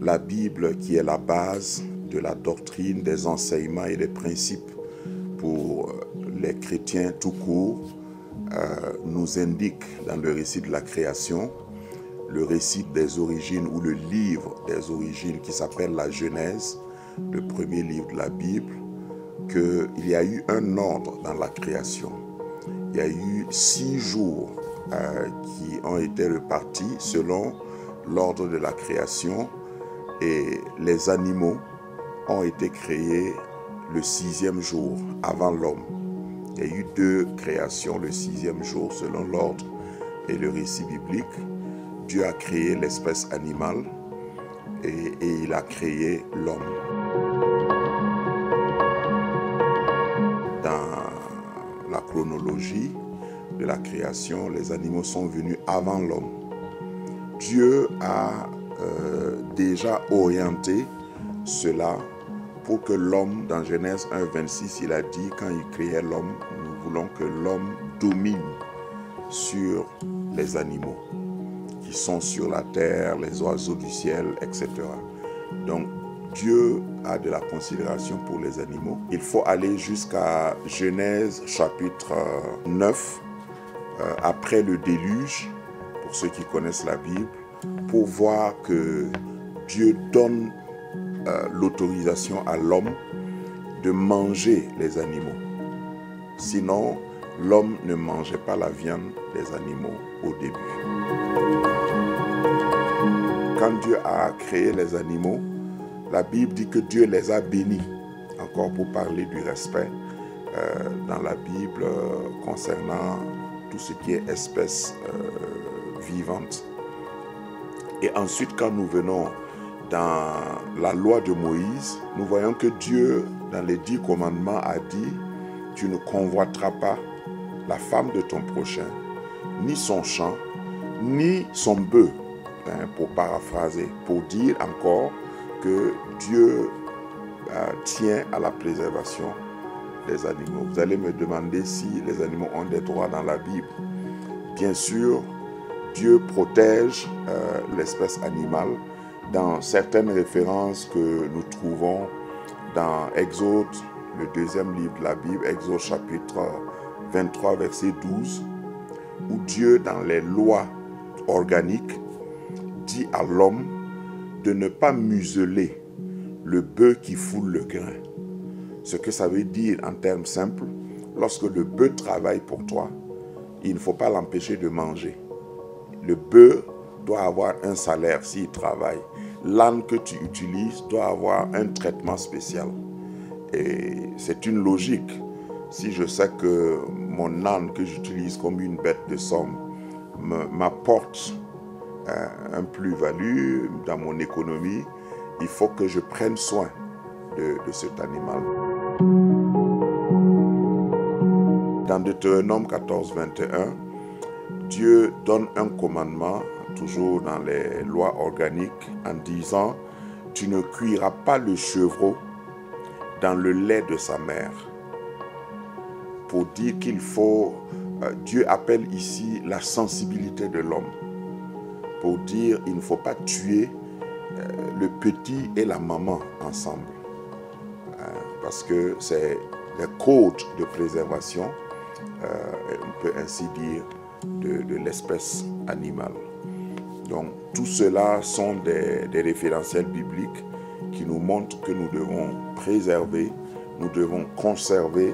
La Bible qui est la base de la doctrine, des enseignements et des principes pour les chrétiens tout court, euh, nous indique dans le récit de la création, le récit des origines ou le livre des origines qui s'appelle la Genèse, le premier livre de la Bible, qu'il y a eu un ordre dans la création. Il y a eu six jours euh, qui ont été repartis selon l'ordre de la création et les animaux ont été créés le sixième jour avant l'homme. Il y a eu deux créations le sixième jour selon l'ordre et le récit biblique. Dieu a créé l'espèce animale et, il a créé l'homme. Dans la chronologie de la création, les animaux sont venus avant l'homme. Dieu a euh, déjà orienté cela pour que l'homme, dans Genèse 1, 26, il a dit, quand il créait l'homme, nous voulons que l'homme domine sur les animaux qui sont sur la terre, les oiseaux du ciel, etc. Donc, Dieu a de la considération pour les animaux. Il faut aller jusqu'à Genèse chapitre 9, euh, après le déluge, pour ceux qui connaissent la Bible, pour voir que Dieu donne euh, l'autorisation à l'homme de manger les animaux. Sinon, l'homme ne mangeait pas la viande des animaux au début. Quand Dieu a créé les animaux, la Bible dit que Dieu les a bénis. Encore pour parler du respect euh, dans la Bible euh, concernant tout ce qui est espèce vivante. Et ensuite, quand nous venons dans la loi de Moïse, nous voyons que Dieu, dans les dix commandements, a dit, tu ne convoiteras pas la femme de ton prochain, ni son champ, ni son bœuf, hein, pour paraphraser, pour dire encore que Dieu euh, tient à la préservation des animaux. Vous allez me demander si les animaux ont des droits dans la Bible. Bien sûr, Dieu protège euh, l'espèce animale dans certaines références que nous trouvons dans Exode, le deuxième livre de la Bible, Exode chapitre 23, verset 12, où Dieu, dans les lois organiques, dit à l'homme de ne pas museler le bœuf qui foule le grain. Ce que ça veut dire en termes simples, lorsque le bœuf travaille pour toi, il ne faut pas l'empêcher de manger. Le bœuf doit avoir un salaire s'il travaille. L'âne que tu utilises doit avoir un traitement spécial. Et c'est une logique. Si je sais que mon âne que j'utilise comme une bête de somme m'apporte euh, un plus-value dans mon économie, il faut que je prenne soin de, cet animal. Dans Deutéronome 14, 21, Dieu donne un commandement toujours dans les lois organiques, en disant, tu ne cuiras pas le chevreau dans le lait de sa mère. Pour dire qu'il faut, euh, Dieu appelle ici la sensibilité de l'homme. Pour dire, il ne faut pas tuer euh, le petit et la maman ensemble. Euh, parce que c'est le code de préservation, on peut ainsi dire, de l'espèce animale. Donc tout cela sont des, référentiels bibliques qui nous montrent que nous devons préserver, nous devons conserver